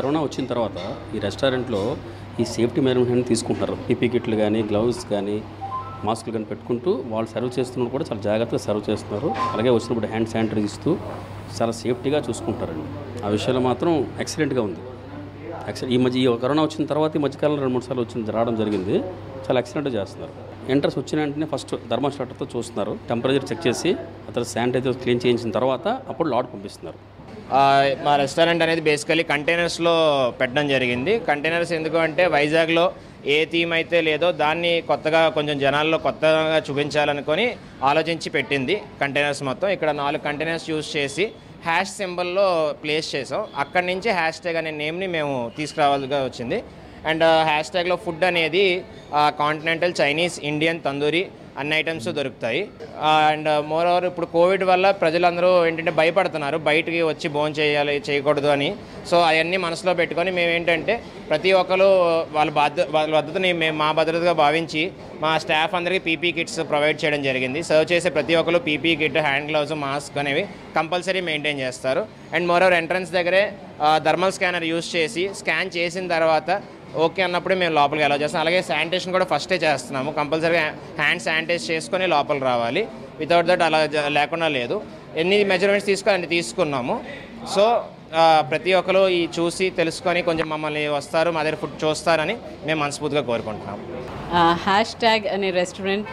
కరోనా వచ్చిన తర్వాత ఈ రెస్టారెంట్లో ఈ సేఫ్టీ మేనేజ్మెంట్ తీసుకుంటున్నారు. పీపీ కిట్లు కానీ గ్లౌస్ కానీ మాస్కులు కానీ పెట్టుకుంటూ వాళ్ళు సర్వ్ చేస్తున్నప్పుడు కూడా చాలా జాగ్రత్తగా సర్వ్ చేస్తున్నారు. అలాగే వచ్చినప్పుడు హ్యాండ్ శానిటైజ్ ఇస్తూ చాలా సేఫ్టీగా చూసుకుంటారండి ఆ విషయంలో మాత్రం ఎక్సలెంట్గా ఉంది. ఎక్సలెంట్ ఈ మధ్య ఈ కరోనా వచ్చిన తర్వాత ఈ మధ్యకాలంలో రెండు మూడు సార్లు వచ్చింది రావడం జరిగింది. చాలా ఎక్సలెంట్గా చేస్తున్నారు. ఎంట్రన్స్ వచ్చిన వెంటనే ఫస్ట్ థర్మాస్టాటర్తో చూస్తున్నారు. టెంపరేచర్ చెక్ చేసి అతను శానిటైజర్ క్లీన్ చేయించిన తర్వాత అప్పుడు లాడ్ పంపిస్తున్నారు. మా రెస్టారెంట్ అనేది బేసికలీ కంటైనర్స్లో పెట్టడం జరిగింది. కంటైనర్స్ ఎందుకు అంటే వైజాగ్లో ఏ థీమ్ అయితే లేదో దాన్ని కొత్తగా కొంచెం జనాల్లో కొత్తగా చూపించాలనుకొని ఆలోచించి పెట్టింది కంటైనర్స్ మొత్తం. ఇక్కడ నాలుగు కంటైనర్స్ యూస్ చేసి హ్యాష్ సింబల్లో ప్లేస్ చేసాం. అక్కడి నుంచి హ్యాష్ ట్యాగ్ అనే నేమ్ని మేము తీసుకురావాల్సిగా వచ్చింది. అండ్ హ్యాష్ ట్యాగ్లో ఫుడ్ అనేది కాంటినెంటల్ చైనీస్ ఇండియన్ తందూరి అన్ని ఐటమ్స్ దొరుకుతాయి. అండ్ మోర్ ఓవర్ ఇప్పుడు కోవిడ్ వల్ల ప్రజలందరూ ఏంటంటే భయపడుతున్నారు. బయటికి వచ్చి భోజనం చేయాలి చేయకూడదు అని. సో అవన్నీ మనసులో పెట్టుకొని మేము ఏంటంటే ప్రతి ఒక్కరు వాళ్ళ బాధ్య వాళ్ళ భద్రతని మేము మా భద్రతగా భావించి మా స్టాఫ్ అందరికీ పీపీ కిట్స్ ప్రొవైడ్ చేయడం జరిగింది. సర్వ్ చేసే ప్రతి ఒక్కరు PP kit hand gloves mask అనేవి కంపల్సరీ మెయింటైన్ చేస్తారు. అండ్ మోర్ ఓవర్ ఎంట్రన్స్ దగ్గరే థర్మల్ స్కానర్ యూస్ చేసి స్కాన్ చేసిన తర్వాత ఓకే అన్నప్పుడే మేము లోపలికి అలౌ చేస్తాం. అలాగే శానిటేషన్ కూడా ఫస్టే చేస్తున్నాము. కంపల్సరీగా హ్యాండ్ శానిటైజ్ చేసుకొని లోపల రావాలి. వితౌట్ దట్ అలా లేకుండా లేదు. ఎన్ని మెజర్మెంట్స్ తీసుకొని అన్ని తీసుకున్నాము. సో ప్రతి ఒక్కరు ఈ చూసి తెలుసుకొని కొంచెం మమ్మల్ని వస్తారు మా దగ్గర ఫుడ్ చూస్తారని మేము మనస్ఫూర్తిగా కోరుకుంటున్నాము. హ్యాష్ ట్యాగ్ అనే రెస్టారెంట్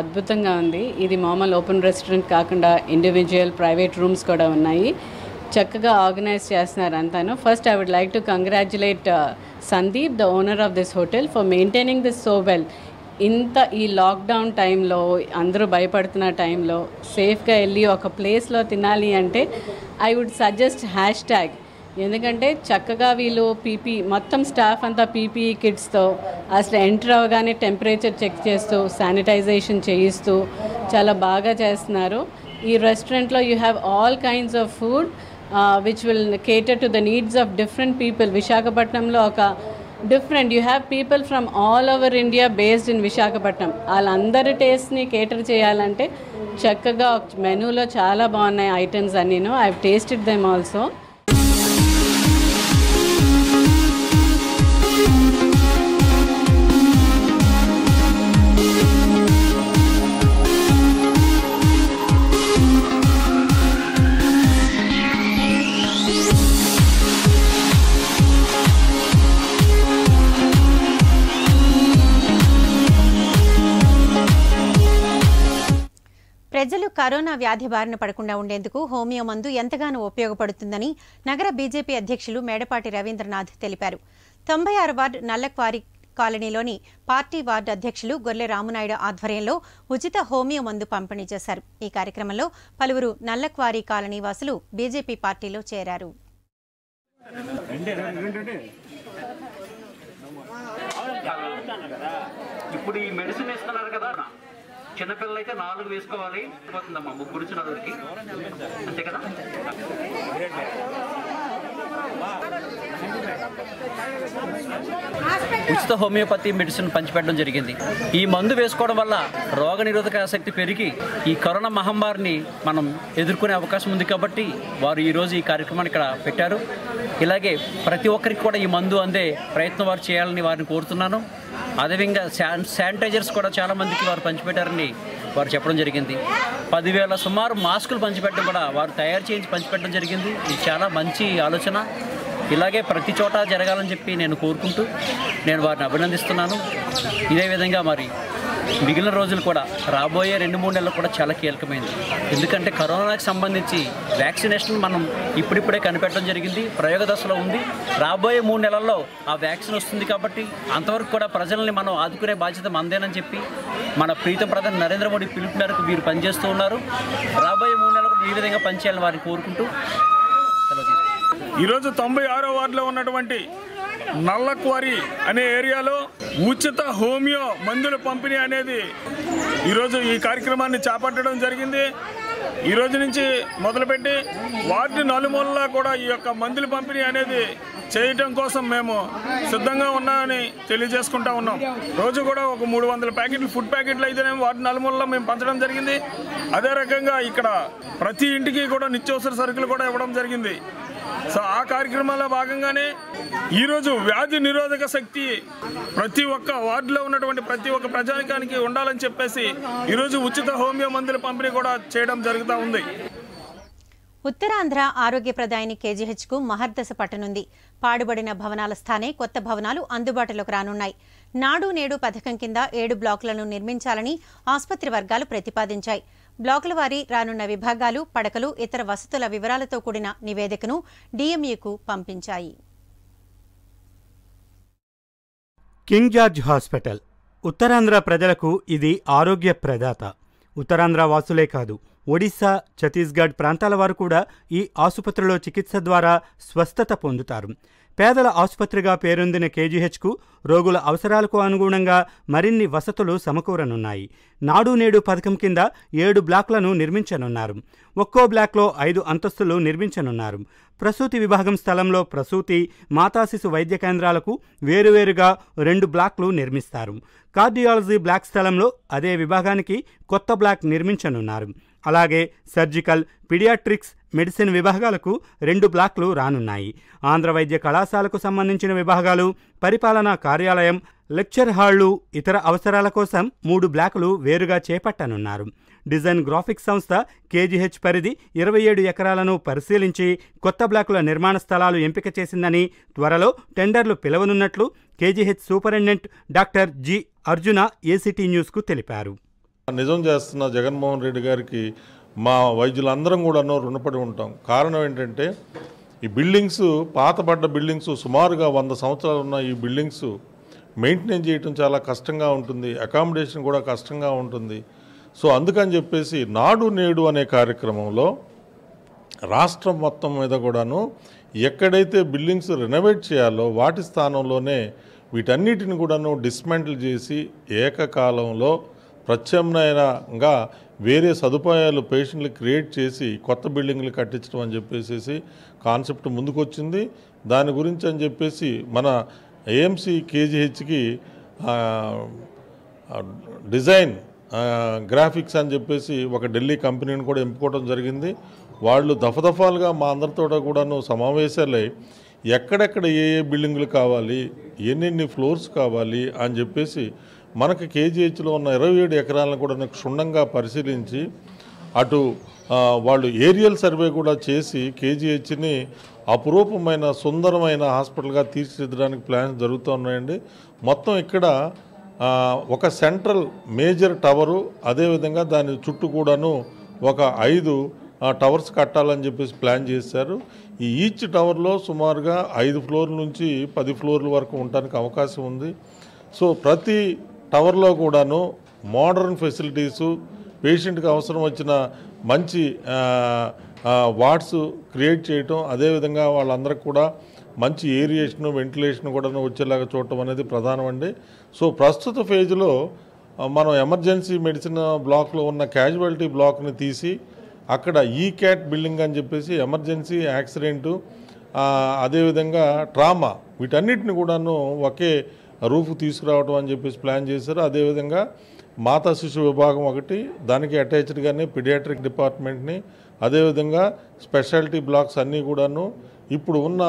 అద్భుతంగా ఉంది. ఇది మామూలు ఓపెన్ రెస్టారెంట్ కాకుండా ఇండివిజువల్ ప్రైవేట్ రూమ్స్ కూడా ఉన్నాయి. చక్కగా ఆర్గనైజ్ చేస్తున్నారు అంతాను. First I would like to congratulate Sandeep the owner of this hotel for maintaining this so well ఇంత ఈ లాక్డౌన్ టైంలో అందరూ భయపడుతున్న టైంలో సేఫ్గా వెళ్ళి ఒక ప్లేస్లో తినాలి అంటే I would suggest hash tag ఎందుకంటే చక్కగా వీళ్ళు పీపీ మొత్తం స్టాఫ్ అంతా పీపీఈ కిట్స్తో అసలు ఎంటర్ అవగానే టెంపరేచర్ చెక్ చేస్తూ శానిటైజేషన్ చేయిస్తూ చాలా బాగా చేస్తున్నారు. ఈ రెస్టారెంట్లో you have all kinds of food which will cater to the needs of different people విశాఖపట్నంలో ఒక different you have people from all over India based in Visakhapatnam వాళ్ళందరి టేస్ట్ని కేటర్ చేయాలంటే చక్కగా మెనూలో చాలా బాగున్నాయి items అన్నీను I tasted them also corona వ్యాధి బారిన పడకుండా ఉండేందుకు హోమియో మందు ఎంతగానో ఉపయోగపడుతుందని నగర బీజేపీ అధ్యక్షులు మేడపాటి రవీంద్రనాథ్ తెలిపారు. తొంభై ఆరు వార్డు నల్లక్వారి కాలనీలోని పార్టీ వార్డు అధ్యక్షులు గొర్లె రామునాయుడు ఆధ్వర్యంలో ఉచిత హోమియో మందు పంపిణీ చేశారు. ఈ కార్యక్రమంలో పలువురు నల్లక్వారీ కాలనీ వాసులు బీజేపీ పార్టీలో చేరారు. ఇప్పుడు ఈ మెడిసిన్ ఇస్తున్నారు కదా. చిన్నపిల్లలు అయితే నాలుగు వేసుకోవాలి. పోతుందమ్మా ముగ్గురు నలుగురికి అంతే కదా? ఉచిత హోమియోపతి మెడిసిన్ పంచిపెట్టడం జరిగింది. ఈ మందు వేసుకోవడం వల్ల రోగ నిరోధక శక్తి పెరిగి ఈ కరోనా మహమ్మారిని మనం ఎదుర్కొనే అవకాశం ఉంది కాబట్టి వారు ఈరోజు ఈ కార్యక్రమాన్ని ఇక్కడ పెట్టారు. ఇలాగే ప్రతి ఒక్కరికి కూడా ఈ మందు అందే ప్రయత్నం వారు చేయాలని వారిని కోరుతున్నాను. అదేవిధంగా శాన్ శానిటైజర్స్ కూడా చాలా మందికి వారు పంచిపెట్టారని వారు చెప్పడం జరిగింది. పదివేల సుమారు మాస్కులు పంచిపెట్టడం కూడా వారు తయారు చేయించి పంచిపెట్టడం జరిగింది. ఇది చాలా మంచి ఆలోచన. ఇలాగే ప్రతి చోట జరగాలని చెప్పి నేను కోరుకుంటూ నేను వారిని అభినందిస్తున్నాను. ఇదే విధంగా మరి మిగిలిన రోజులు కూడా రాబోయే రెండు మూడు నెలలు కూడా చాలా కీలకమైంది. ఎందుకంటే కరోనాకి సంబంధించి వ్యాక్సినేషన్ మనం ఇప్పుడిప్పుడే కనిపెట్టడం జరిగింది ప్రయోగ దశలో ఉంది. రాబోయే మూడు నెలల్లో ఆ వ్యాక్సిన్ వస్తుంది కాబట్టి అంతవరకు కూడా ప్రజల్ని మనం ఆదుకునే బాధ్యత మందేనని చెప్పి మన ప్రీతం ప్రధాని నరేంద్ర మోడీ పిలుపు మేరకు మీరు పనిచేస్తూ ఉన్నారు. రాబోయే మూడు నెలలు ఈ విధంగా పనిచేయాలని వారిని కోరుకుంటూ ఈరోజు తొంభై ఆరో వార్డులో ఉన్నటువంటి నల్లక్వారి అనే ఏరియాలో ఉచిత హోమియో మందుల పంపిణీ అనేది ఈరోజు ఈ కార్యక్రమాన్ని చేపట్టడం జరిగింది. ఈ రోజు నుంచి మొదలుపెట్టి వార్డు నలుమూలలా కూడా ఈ యొక్క మందుల పంపిణీ అనేది చేయటం కోసం మేము సిద్ధంగా ఉన్నామని తెలియజేసుకుంటా ఉన్నాం. రోజు కూడా ఒక మూడు వందల ప్యాకెట్లు ఫుడ్ ప్యాకెట్లు అయితేనేమో వార్డు నలుమూలలో మేము పంచడం జరిగింది. అదే రకంగా ఇక్కడ ప్రతి ఇంటికి కూడా నిత్యావసర సరుకులు కూడా ఇవ్వడం జరిగింది. సో ఆ కార్యక్రమాల్లో భాగంగానే ఈరోజు వ్యాధి నిరోధక శక్తి ప్రతి ఒక్క వార్డులో ఉన్నటువంటి ప్రతి ఒక్క ప్రజానికానికి ఉండాలని చెప్పేసి ఈరోజు ఉచిత హోమియో మందుల పంపిణీ కూడా చేయడం జరుగుతూ ఉంది. ఉత్తరాంధ్ర ఆరోగ్య ప్రదాయిని కేజీహెచ్కు మహర్దశ పట్టనుంది. పాడుబడిన భవనాల స్థానే కొత్త భవనాలు అందుబాటులోకి రానున్నాయి. నాడు నేడు పథకం కింద ఏడు బ్లాకులను నిర్మించాలని ఆసుపత్రి వర్గాలు ప్రతిపాదించాయి. బ్లాకుల వారీ రానున్న విభాగాలు పడకలు ఇతర వసతుల వివరాలతో కూడిన నివేదికను డీఎంయూకు పంపించాయి. King George hospital. ఉత్తరాంధ్ర ప్రజలకు ఇది ఆరోగ్య ప్రదాత. ఉత్తరాంధ్ర వాసులే కాదు ఒడిశా ఛత్తీస్గఢ్ ప్రాంతాల వారు కూడా ఈ ఆసుపత్రిలో చికిత్స ద్వారా స్వస్థత పొందుతారు. పేదల ఆసుపత్రిగా పేరొందిన కేజీహెచ్కు రోగుల అవసరాలకు అనుగుణంగా మరిన్ని వసతులు సమకూరనున్నాయి. నాడు నేడు పథకం కింద ఏడు బ్లాక్లను నిర్మించనున్నారు. ఒక్కో బ్లాక్లో ఐదు అంతస్తులు నిర్మించనున్నారు. ప్రసూతి విభాగం స్థలంలో ప్రసూతి మాతాశిశు వైద్య కేంద్రాలకు వేరువేరుగా రెండు బ్లాక్లు నిర్మిస్తారు. కార్డియాలజీ బ్లాక్ స్థలంలో అదే విభాగానికి కొత్త బ్లాక్ నిర్మించనున్నారు. అలాగే సర్జికల్ పిడియాట్రిక్స్ మెడిసిన్ విభాగాలకు రెండు బ్లాక్లు రానున్నాయి. ఆంధ్ర వైద్య కళాశాలకు సంబంధించిన విభాగాలు పరిపాలనా కార్యాలయం లెక్చర్ హాళ్ళు ఇతర అవసరాల కోసం మూడు బ్లాకులు వేరుగా చేపట్టనున్నారు. డిజైన్ గ్రాఫిక్స్ సంస్థ కేజీహెచ్ పరిధి ఇరవై ఏడు ఎకరాలను పరిశీలించి కొత్త బ్లాకుల నిర్మాణ స్థలాలు ఎంపిక చేసిందని త్వరలో టెండర్లు పిలవనున్నట్లు KGH superintendent doctor G Arjuna ACT న్యూస్కు తెలిపారు. నిజం చేస్తున్న జగన్మోహన్ రెడ్డి గారికి మా వైద్యులందరం కూడాను రుణపడి ఉంటాం. కారణం ఏంటంటే ఈ బిల్డింగ్స్ పాతబడ్డ బిల్డింగ్స్ సుమారుగా వంద సంవత్సరాలు ఉన్న ఈ బిల్డింగ్స్ మెయింటెనెన్స్ చేయటం చాలా కష్టంగా ఉంటుంది. అకామిడేషన్ కూడా కష్టంగా ఉంటుంది. సో అందుకని చెప్పేసి నాడు నేడు అనే కార్యక్రమంలో రాష్ట్రం మొత్తం మీద కూడాను ఎక్కడైతే బిల్డింగ్స్ రెనోవేట్ చేయాలో వాటి స్థానంలోనే వీటన్నిటిని కూడాను డిస్మెంటిల్ చేసి ఏకకాలంలో ప్రత్యామ్నాయంగా వేరే సదుపాయాలు పేషెంట్లు క్రియేట్ చేసి కొత్త బిల్డింగ్లు కట్టించడం అని చెప్పేసి కాన్సెప్ట్ ముందుకొచ్చింది. దాని గురించి అని చెప్పేసి మన ఏఎంసీ కేజీహెచ్కి డిజైన్ గ్రాఫిక్స్ అని చెప్పేసి ఒక ఢిల్లీ కంపెనీని కూడా ఎంపుకోవడం జరిగింది. వాళ్ళు దఫదఫాలుగా మా అందరితో కూడాను సమావేశాలై ఎక్కడెక్కడ ఏ ఏ బిల్డింగులు కావాలి ఎన్నెన్ని ఫ్లోర్స్ కావాలి అని చెప్పేసి మనకి కేజీహెచ్లో ఉన్న ఇరవై ఏడు ఎకరాలను కూడా క్షుణ్ణంగా పరిశీలించి అటు వాళ్ళు ఏరియల్ సర్వే కూడా చేసి కేజీహెచ్ని అపురూపమైన సుందరమైన హాస్పిటల్గా తీర్చిదిద్దడానికి ప్లాన్స్ జరుగుతూ ఉన్నాయండి. మొత్తం ఇక్కడ ఒక సెంట్రల్ మేజర్ టవరు అదేవిధంగా దాని చుట్టూ కూడాను ఒక ఐదు టవర్స్ కట్టాలని చెప్పేసి ప్లాన్ చేశారు. ఈ ఈచ్ టవర్లో సుమారుగా ఐదు ఫ్లోర్ల నుంచి పది ఫ్లోర్ల వరకు ఉండడానికి అవకాశం ఉంది. సో ప్రతి టవర్లో కూడాను మోడర్న్ ఫెసిలిటీసు పేషెంట్కి అవసరం వచ్చిన మంచి వార్డ్స్ క్రియేట్ చేయటం అదేవిధంగా వాళ్ళందరికీ కూడా మంచి ఏరియేషన్ వెంటిలేషన్ కూడా వచ్చేలాగా చూడటం అనేది ప్రధానమండి. సో ప్రస్తుత ఫేజ్లో మనం ఎమర్జెన్సీ మెడిసిన్ బ్లాక్లో ఉన్న క్యాజువాలిటీ బ్లాక్ని తీసి అక్కడ ఈ క్యాట్ బిల్డింగ్ అని చెప్పేసి ఎమర్జెన్సీ యాక్సిడెంటు అదేవిధంగా ట్రామా వీటన్నిటిని కూడాను ఒకే రూఫ్ తీసుకురావడం అని చెప్పేసి ప్లాన్ చేశారు. అదేవిధంగా మాతా శిశు విభాగం ఒకటి దానికి అటాచ్డ్గానే పిడియాట్రిక్ డిపార్ట్మెంట్ని అదేవిధంగా స్పెషాలిటీ బ్లాక్స్ అన్నీ కూడాను ఇప్పుడు ఉన్న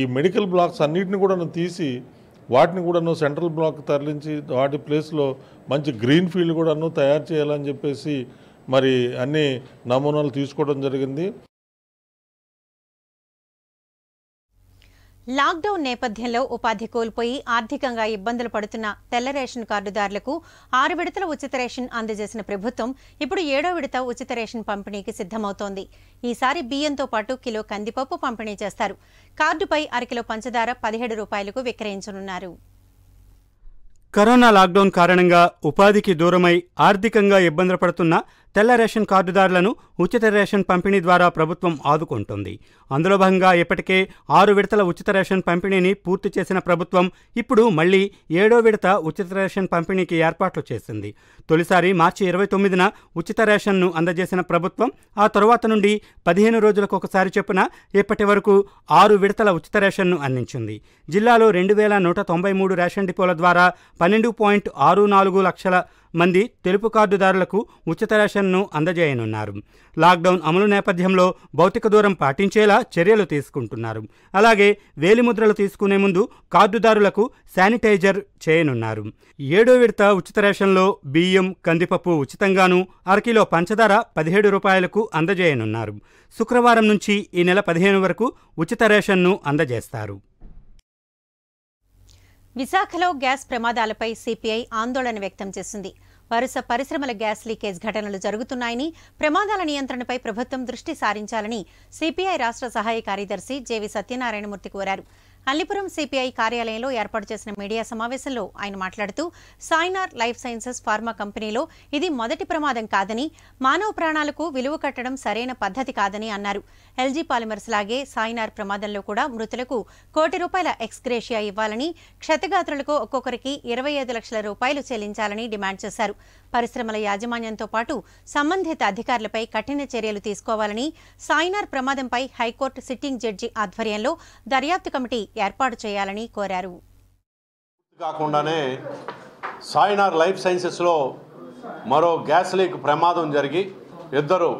ఈ మెడికల్ బ్లాక్స్ అన్నిటిని కూడాను తీసి వాటిని కూడాను సెంట్రల్ బ్లాక్ తరలించి వాటి ప్లేస్లో మంచి గ్రీన్ ఫీల్డ్ కూడాను తయారు చేయాలని చెప్పేసి మరి అన్ని నమూనాలు తీసుకోవడం జరిగింది. లాక్డౌన్ నేపథ్యంలో ఉపాధి కోల్పోయి ఆర్థికంగా ఇబ్బందులు పడుతున్న తెల్ల రేషన్ కార్డుదారులకు ఆరు విడతల ఉచిత రేషన్ అందజేసిన ప్రభుత్వం ఇప్పుడు ఏడో విడత ఉచిత రేషన్ పంపిణీకి సిద్ధమవుతోంది. ఈసారి బియ్యంతో పాటు కిలో కందిపప్పు పంపిణీ చేస్తారు. కార్డుపై అరకిలో పంచదార పదిహేడు రూపాయలకు విక్రయించనున్నారు. కరోనా లాక్డౌన్ కారణంగా ఉపాధికి దూరమై ఆర్థికంగా ఇబ్బందులు పడుతున్న తెల్ల రేషన్ కార్డుదారులను ఉచిత రేషన్ పంపిణీ ద్వారా ప్రభుత్వం ఆదుకుంటుంది. అందులో భాగంగా ఇప్పటికే ఆరు విడతల ఉచిత రేషన్ పంపిణీని పూర్తి చేసిన ప్రభుత్వం ఇప్పుడు మళ్ళీ ఏడో విడత ఉచిత రేషన్ పంపిణీకి ఏర్పాట్లు చేసింది. తొలిసారి మార్చి ఇరవై తొమ్మిదిన ఉచిత రేషన్ను అందజేసిన ప్రభుత్వం ఆ తరువాత నుండి పదిహేను రోజులకు ఒకసారి చొప్పున ఇప్పటి వరకు ఆరు విడతల ఉచిత రేషన్ను అందించింది. జిల్లాలో రెండు వేల నూట తొంభై మూడు రేషన్ డిపోల ద్వారా పన్నెండు పాయింట్ ఆరు నాలుగు లక్షల మంది తెలుపు కార్డుదారులకు ఉచిత రేషన్ను అందజేయనున్నారు. లాక్డౌన్ అమలు నేపథ్యంలో భౌతిక దూరం పాటించేలా చర్యలు తీసుకుంటున్నారు. అలాగే వేలిముద్రలు తీసుకునే ముందు కార్డుదారులకు శానిటైజర్ చేయనున్నారు. ఏడో విడత ఉచిత రేషన్లో బియ్యం కందిపప్పు ఉచితంగాను అరకిలో పంచదార పదిహేడు రూపాయలకు అందజేయనున్నారు. శుక్రవారం నుంచి ఈ నెల పదిహేను వరకు ఉచిత రేషన్ను అందజేస్తారు. విశాఖలో గ్యాస్ ప్రమాదాలపై సిపిఐ ఆందోళన వ్యక్తం చేసింది. వరుస పరిశ్రమల గ్యాస్ లీకేజ్ ఘటనలు జరుగుతున్నాయని ప్రమాదాల నియంత్రణపై ప్రభుత్వం దృష్టి సారించాలని సిపిఐ రాష్ట్ర సహాయ కార్యదర్శి జేవి సత్యనారాయణమూర్తి కోరారు. అల్లిపురం సిపిఐ కార్యాలయంలో ఏర్పాటు చేసిన మీడియా సమావేశంలో ఆయన మాట్లాడుతూ సాయినార్ లైఫ్ సైన్సెస్ ఫార్మా కంపెనీలో ఇది మొదటి ప్రమాదం కాదని మానవ ప్రాణాలకు విలువ కట్టడం సరైన పద్ధతి కాదని అన్నారు. ఎల్జీ పాలిమర్స్ లాగే సాయినార్ ప్రమాదంలో కూడా మృతులకు కోటి రూపాయల ఎక్స్గ్రేషియా ఇవ్వాలని క్షతగాత్రులకు ఒక్కొక్కరికి ఇరవై ఐదు లక్షల రూపాయలు చెల్లించాలని డిమాండ్ చేశారు. పరిశ్రమల యాజమాన్యంతో పాటు సంబంధిత అధికారులపై కఠిన చర్యలు తీసుకోవాలని సాయినార్ ప్రమాదంపై హైకోర్టు సిట్టింగ్ జడ్జి ఆధ్వర్యంలో దర్యాప్తు కమిటీ ఏర్పాటు చేయాలని కోరారు. కాకుండానే సాయినార్ లైఫ్ సైన్సెస్లో మరో గ్యాస్ లీక్ ప్రమాదం జరిగి ఇద్దరు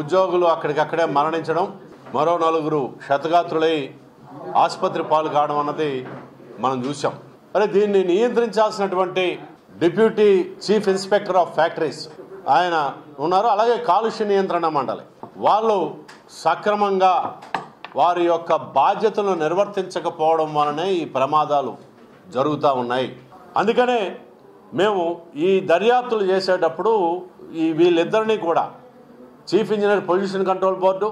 ఉద్యోగులు అక్కడికక్కడే మరణించడం మరో నలుగురు క్షతగాత్రులై ఆసుపత్రి పాలు కావడం అన్నది మనం చూసాం మరి దీన్ని నియంత్రించాల్సినటువంటి deputy chief inspector of factories ఆయన ఉన్నారు. అలాగే కాలుష్య నియంత్రణ మండలి. వాళ్ళు సక్రమంగా వారి యొక్క బాధ్యతలను నిర్వర్తించకపోవడం వలనే ఈ ప్రమాదాలు జరుగుతూ ఉన్నాయి. అందుకనే మేము ఈ దర్యాప్తులు చేసేటప్పుడు ఈ వీళ్ళిద్దరినీ కూడా chief engineer pollution control board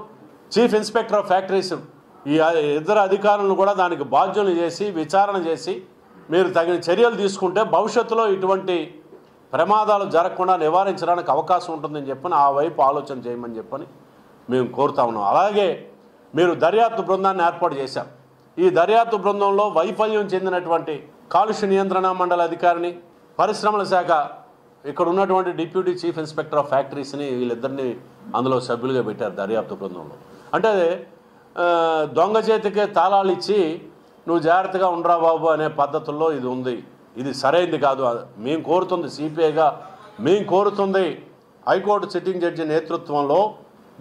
chief inspector of factories ఈ ఇద్దరు అధికారులను కూడా దానికి బాధ్యులు చేసి విచారణ చేసి మీరు తగిన చర్యలు తీసుకుంటే భవిష్యత్తులో ఇటువంటి ప్రమాదాలు జరగకుండా నివారించడానికి అవకాశం ఉంటుందని చెప్పని ఆ వైపు ఆలోచన చేయమని చెప్పని మేము కోరుతా ఉన్నాం. అలాగే మీరు దర్యాప్తు బృందాన్ని ఏర్పాటు చేశారు ఈ దర్యాప్తు బృందంలో వైఫల్యం చెందినటువంటి కాలుష్య నియంత్రణ మండలి అధికారిని పరిశ్రమల శాఖ ఇక్కడ ఉన్నటువంటి డిప్యూటీ చీఫ్ ఇన్స్పెక్టర్ ఆఫ్ ఫ్యాక్టరీస్ని వీళ్ళిద్దరిని అందులో సభ్యులుగా పెట్టారు దర్యాప్తు బృందంలో. అంటే దొంగ చేతికే తాళాలు ఇచ్చి నువ్వు జాగ్రత్తగా ఉండరా బాబు అనే పద్ధతుల్లో ఇది ఉంది. ఇది సరైంది కాదు. మేము కోరుతుంది సిపిఐగా మేము కోరుతుంది హైకోర్టు సిట్టింగ్ జడ్జి నేతృత్వంలో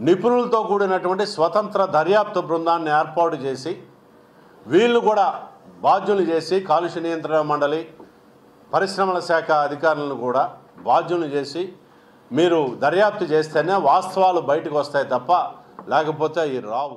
నిపుణులతో కూడినటువంటి స్వతంత్ర దర్యాప్తు బృందాన్ని ఏర్పాటు చేసి వీళ్ళు కూడా బాధ్యులు చేసి కాలుష్య నియంత్రణ మండలి పరిశ్రమల శాఖ అధికారులను కూడా బాధ్యులు చేసి మీరు దర్యాప్తు చేస్తేనే వాస్తవాలు బయటకు వస్తాయి తప్ప లేకపోతే ఈ రావు.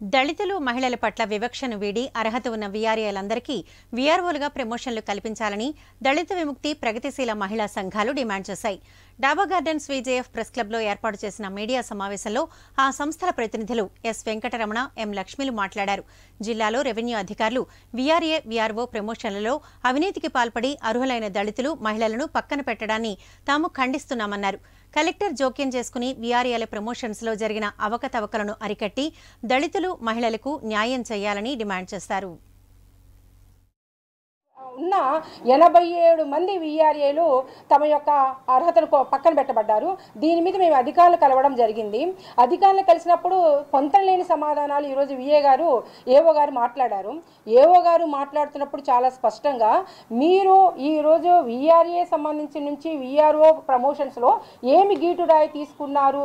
దళితులు మహిళల పట్ల వివక్షను వీడి అర్హత ఉన్న వీఆర్ఏలందరికీ వీఆర్ఓలుగా ప్రమోషన్లు కల్పించాలని దళిత విముక్తి ప్రగతిశీల మహిళా సంఘాలు డిమాండ్ చేశాయి. డాబా గార్డెన్స్ విజేఎఫ్ ప్రెస్ క్లబ్లో ఏర్పాటు చేసిన మీడియా సమావేశంలో ఆ సంస్థల ప్రతినిధులు ఎస్ వెంకటరమణ ఎం లక్ష్మిలు మాట్లాడారు. జిల్లాలో రెవెన్యూ అధికారులు వీఆర్ఏ వీఆర్ఓ ప్రమోషన్లలో అవినీతికి పాల్పడి అర్హులైన దళితులు మహిళలను పక్కన పెట్టడాన్ని తాము ఖండిస్తున్నామన్నారు. కలెక్టర్ జోక్యం చేసుకుని వీఆర్ఏల ప్రమోషన్స్లో జరిగిన అవకతవకలను అరికట్టి దళితులు మహిళలకు న్యాయం చేయాలని డిమాండ్ చేశారు ఉన్న ఎనభై ఏడు మంది విఆర్ఏలు తమ యొక్క అర్హతను పక్కన పెట్టబడ్డారు. దీని మీద మేము అధికారులు కలవడం జరిగింది. అధికారులు కలిసినప్పుడు పొంతం లేని సమాధానాలు ఈరోజు విఏ గారు ఏవో గారు మాట్లాడారు. ఏవో గారు మాట్లాడుతున్నప్పుడు చాలా స్పష్టంగా మీరు ఈరోజు విఆర్ఏ సంబంధించి నుంచి విఆర్ఓ ప్రమోషన్స్లో ఏమి గీటురాయి తీసుకున్నారు?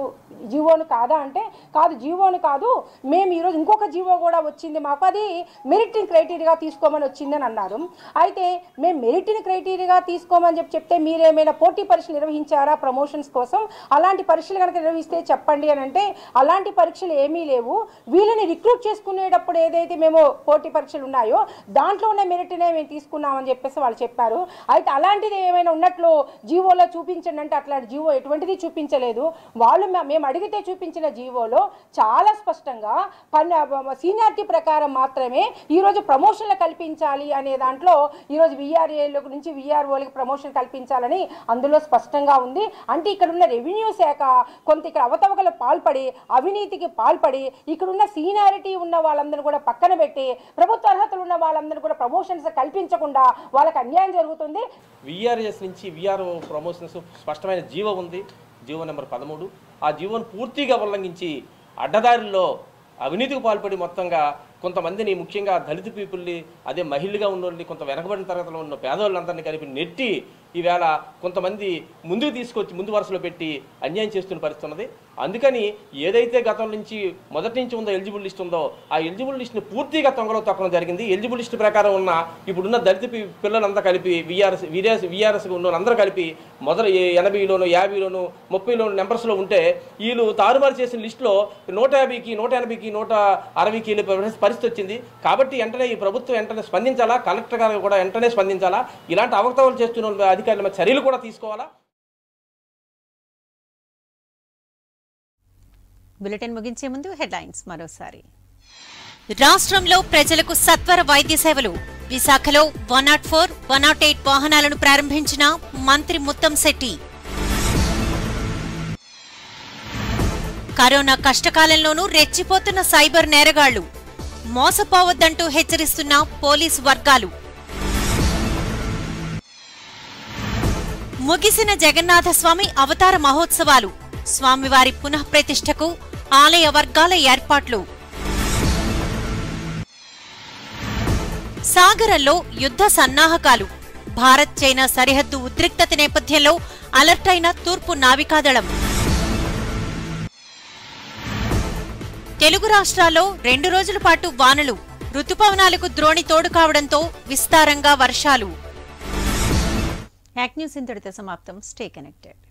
జీవోను కాదా అంటే కాదు జీవోను కాదు మేము ఈరోజు ఇంకొక జీవో కూడా వచ్చింది మాకు. అది మెరిటింగ్ క్రైటీరియా తీసుకోమని వచ్చిందని అన్నారు. అయితే మేము మెరిట్ని క్రైటీరియాగా తీసుకోమని చెప్పి చెప్తే మీరేమైనా పోటీ పరీక్షలు నిర్వహించారా ప్రమోషన్స్ కోసం? అలాంటి పరీక్షలు కనుక నిర్వహిస్తే చెప్పండి అని అంటే అలాంటి పరీక్షలు ఏమీ లేవు. వీళ్ళని రిక్రూట్ చేసుకునేటప్పుడు ఏదైతే మేము పోటీ పరీక్షలు ఉన్నాయో దాంట్లో ఉన్న మెరిట్నే మేము తీసుకున్నామని చెప్పేసి వాళ్ళు చెప్పారు. అయితే అలాంటిది ఏమైనా ఉన్నట్లు జీవోలో చూపించండి అంటే అట్లాంటి జీవో ఎటువంటిది చూపించలేదు. వాళ్ళు మేము అడిగితే చూపించిన జీవోలో చాలా స్పష్టంగా పన్ను సీనియారిటీ ప్రకారం మాత్రమే ఈరోజు ప్రమోషన్లు కల్పించాలి అనే దాంట్లో ఈరోజు విఆర్ఏల నుంచి వీఆర్ఓలకు ప్రమోషన్ కల్పించాలని అందులో స్పష్టంగా ఉంది. అంటే ఇక్కడ ఉన్న రెవెన్యూ శాఖ కొంత ఇక్కడ అవతవకలు పాల్పడి అవినీతికి పాల్పడి ఇక్కడున్న సీనియారిటీ ఉన్న వాళ్ళందరినీ కూడా పక్కన పెట్టి ప్రభుత్వ అర్హతలు ఉన్న వాళ్ళందరినీ కూడా ప్రమోషన్స్ కల్పించకుండా వాళ్ళకి అన్యాయం జరుగుతుంది. విఆర్ఎస్ నుంచి విఆర్ఓ ప్రమోషన్స్ స్పష్టమైన జీవో ఉంది. జీవో నెంబర్ పదమూడు. ఆ జీవోను పూర్తిగా ఉల్లంఘించి అడ్డదారిలో అవినీతికి పాల్పడి మొత్తంగా కొంతమందిని ముఖ్యంగా దళిత పీపుల్ని అదే మహిళగా ఉన్నోళ్ళని కొంత వెనకబడిన తరగతిలో ఉన్న పేదవాళ్ళందరినీ కలిపి నెట్టి ఈవేళ కొంతమంది ముందుకు తీసుకొచ్చి ముందు వరుసలో పెట్టి అన్యాయం చేస్తున్న పరిస్థితి ఉన్నది. అందుకని ఏదైతే గతం నుంచి మొదటి నుంచి ఉందో ఎలిజిబుల్ లిస్ట్ ఉందో ఆ ఎలిజిబుల్ లిస్ట్ని పూర్తిగా తొంగలో తొక్కడం జరిగింది. ఎలిజిబుల్ లిస్ట్ ప్రకారం ఉన్న ఇప్పుడున్న దళిత పిల్లలంతా కలిపి విఆర్ఎస్ విఆర్ఎస్ విఆర్ఎస్ ఉన్న అందరూ కలిపి మొదలు ఎనభైలోను యాభైలోను ముప్పైలోను నెంబర్స్లో ఉంటే వీళ్ళు తారుమారు చేసిన లిస్టులో నూట యాభైకి నూట ఎనభైకి నూట అరవైకి వెళ్ళి పరిస్థితి వచ్చింది. కాబట్టి వెంటనే ఈ ప్రభుత్వం వెంటనే స్పందించాలా? కలెక్టర్ గారు కూడా వెంటనే స్పందించాలా? ఇలాంటి అవకతవలు చేస్తున్న అధికారుల చర్యలు కూడా తీసుకోవాలా? బులెటిన్ ముగించే ముందు హెడ్లైన్స్ మరోసారి. రాష్ట్రంలో ప్రజలకు సత్వర వైద్య సేవలు. విశాఖలో one nought four one nought eight వాహనాలను ప్రారంభించిన మంత్రి ముత్తంశెట్టి కరోనా కష్టకాలంలోనూ రెచ్చిపోతున్న సైబర్ నేరగాళ్ళు. మోసపోవద్దంటూ హెచ్చరిస్తున్న పోలీసు వర్గాలు. ముగిసిన జగన్నాథ స్వామి అవతార మహోత్సవాలు. స్వామివారి పునఃప్రతిష్ఠకు ఆలయ వర్గాల ఏర్పాట్లు. సాగరంలో యుద్ధ సన్నాహకాలు. భారత్ చైనా సరిహద్దు ఉద్రిక్తత నేపథ్యంలో అలర్ట్ అయిన తూర్పు నావికాదళం. తెలుగు రాష్ట్రాల్లో రెండు రోజుల పాటు వానలు రుతుపవనాలకు ద్రోణి తోడు కావడంతో విస్తారంగా వర్షాలు. యాక్ న్యూస్ ఇంతటితో సమాప్తం. Stay connected.